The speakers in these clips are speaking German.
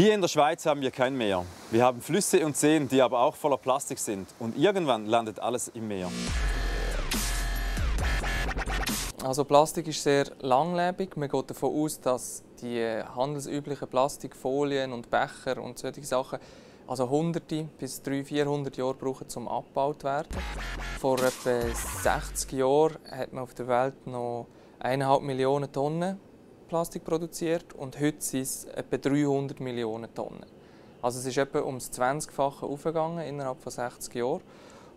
Hier in der Schweiz haben wir kein Meer. Wir haben Flüsse und Seen, die aber auch voller Plastik sind. Und irgendwann landet alles im Meer. Also Plastik ist sehr langlebig. Man geht davon aus, dass die handelsüblichen Plastikfolien und Becher und solche Sachen also hunderte bis 300, 400 Jahre brauchen, um abgebaut zu werden. Vor etwa 60 Jahren hat man auf der Welt noch 1,5 Millionen Tonnen Plastik produziert und heute sind es etwa 300 Millionen Tonnen. Also es ist etwa ums 20-fache aufgegangen innerhalb von 60 Jahren.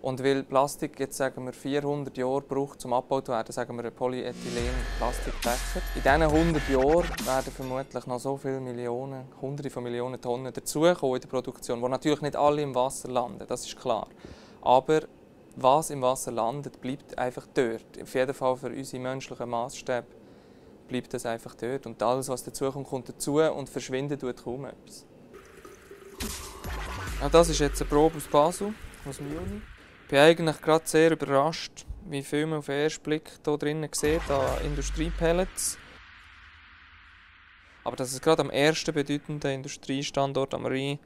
Und weil Plastik jetzt sagen wir 400 Jahre braucht, zum abgebaut zu werden, sagen wir Polyethylen-Plastikbecher. In diesen 100 Jahren werden vermutlich noch so viele Millionen, hunderte von Millionen Tonnen dazukommen in der Produktion, wo natürlich nicht alle im Wasser landen, das ist klar. Aber was im Wasser landet, bleibt einfach dort. Auf jeden Fall für unsere menschlichen Maßstäbe bleibt das einfach dort. Und alles, was dazukommt, kommt dazu und verschwindet tut kaum etwas. Ja, das ist jetzt eine Probe aus Basel, aus Juni. Ich bin eigentlich gerade sehr überrascht, wie viel man auf den ersten Blick hier drinnen sieht an Industriepellets. Aber dass es gerade am ersten bedeutenden Industriestandort am Rhein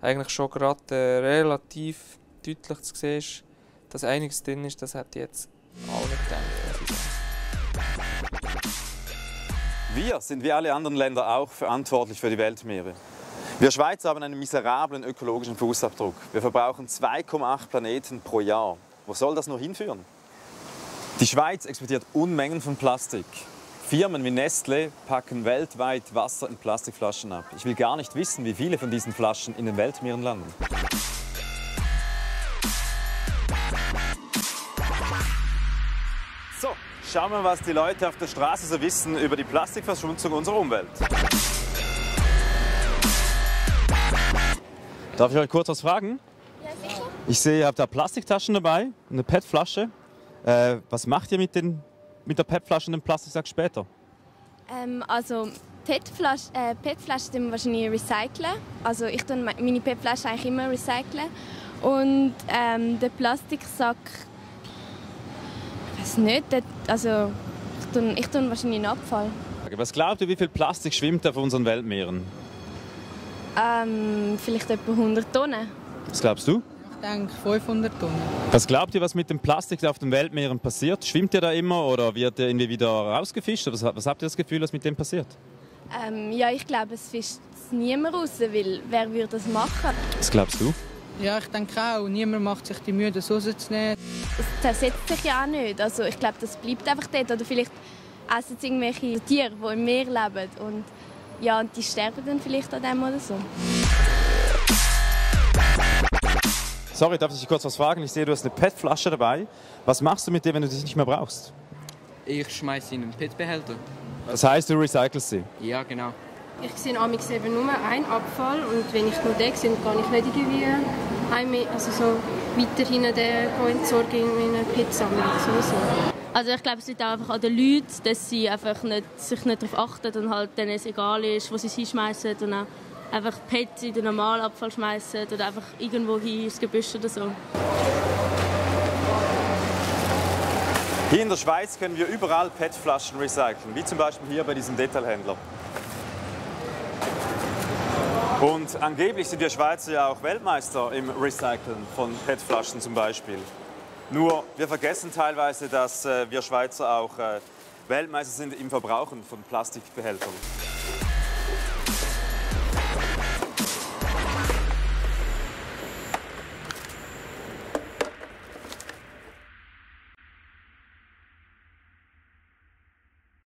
eigentlich schon gerade äh, relativ deutlich zu sehen ist, dass einiges drin ist, das ich jetzt alle nicht gedacht. Wir sind wie alle anderen Länder auch verantwortlich für die Weltmeere. Wir Schweizer haben einen miserablen ökologischen Fußabdruck. Wir verbrauchen 2,8 Planeten pro Jahr. Wo soll das nur hinführen? Die Schweiz exportiert Unmengen von Plastik. Firmen wie Nestle packen weltweit Wasser in Plastikflaschen ab. Ich will gar nicht wissen, wie viele von diesen Flaschen in den Weltmeeren landen. Schauen wir, was die Leute auf der Straße so wissen über die Plastikverschmutzung unserer Umwelt. Darf ich euch kurz was fragen? Ja, sicher. Ich sehe, ihr habt da Plastiktaschen dabei, eine PET-Flasche. Äh, was macht ihr mit, den, mit der PET-Flasche und dem Plastiksack später? Ähm, also PET-Flaschen äh, PET wir wahrscheinlich recyceln. Also ich tue meine PET-Flasche eigentlich immer recyceln. Und ähm, den Plastiksack, ich weiß nicht, also ich tue, ich tue wahrscheinlich einen Abfall. Was glaubt ihr, wie viel Plastik schwimmt auf unseren Weltmeeren? Ähm, vielleicht etwa 100 Tonnen. Was glaubst du? Ich denke 500 Tonnen. Was glaubt ihr, was mit dem Plastik auf den Weltmeeren passiert? Schwimmt ihr da immer oder wird er irgendwie wieder rausgefischt? Was, was habt ihr das Gefühl, was mit dem passiert? Ähm, ja, ich glaube, es fischt niemand raus, weil wer würde das machen? Was glaubst du? Ja, ich denke auch. Niemand macht sich die Mühe, das rauszunehmen. Es zersetzt sich ja auch nicht. Also ich glaube, das bleibt einfach dort. Oder vielleicht essen es irgendwelche Tiere, die im Meer leben. Und ja, und die sterben dann vielleicht an dem oder so. Sorry, darf ich dich kurz was fragen? Ich sehe, du hast eine PET-Flasche dabei. Was machst du mit der, wenn du sie nicht mehr brauchst? Ich schmeiße sie in einen PET-Behälter. Das heißt, du recycelst sie? Ja, genau. Ich sehe amigs eben nur einen Abfall und wenn ich nur den sehe, kann ich nicht irgendwie einen, also so weiterhin den entsorgen in einer PET-Sammlung. Sowieso. Also ich glaube, es liegt auch einfach an den Leuten, dass sie einfach nicht, sich nicht darauf achten und halt denen es egal ist, wo sie es hinschmeißen und auch einfach PET in den normalen Abfall schmeißen oder einfach irgendwo hin ins Gebüsch oder so. Hier in der Schweiz können wir überall PET-Flaschen recyceln, wie zum Beispiel hier bei diesem Detailhändler. Und angeblich sind wir Schweizer ja auch Weltmeister im Recyceln von PET-Flaschen zum Beispiel. Nur wir vergessen teilweise, dass äh, wir Schweizer auch äh, Weltmeister sind im Verbrauchen von Plastikbehältern.